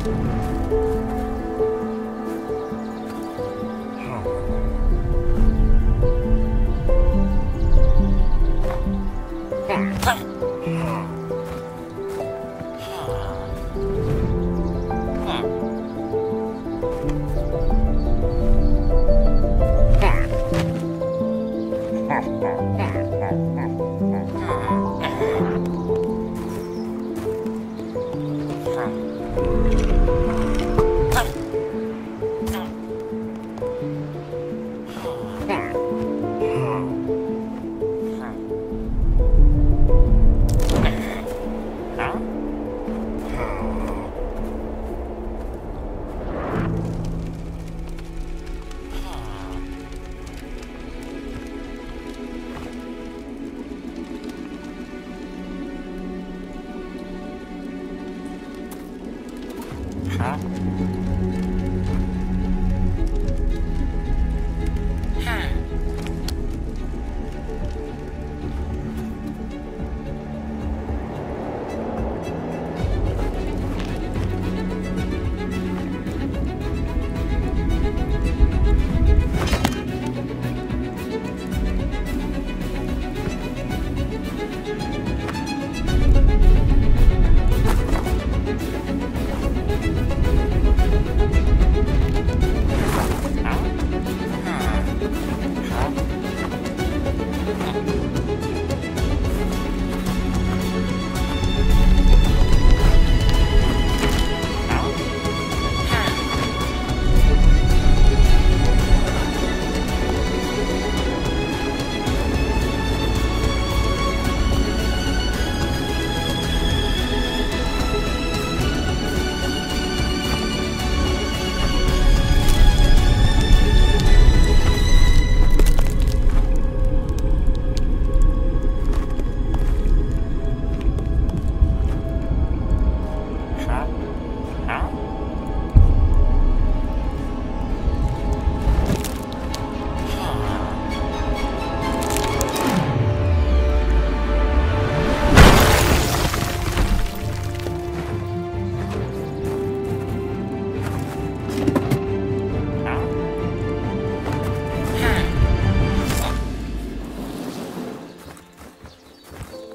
Ha ha ha ha ha. 啊。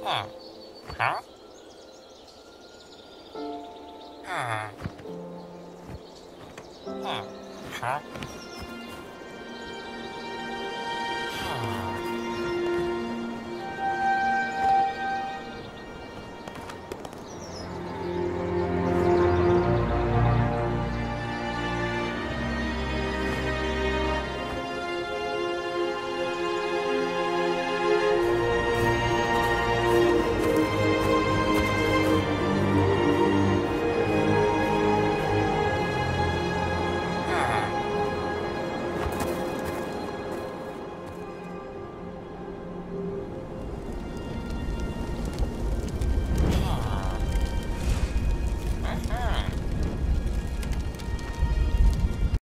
Oh, huh? Huh? Huh? Huh?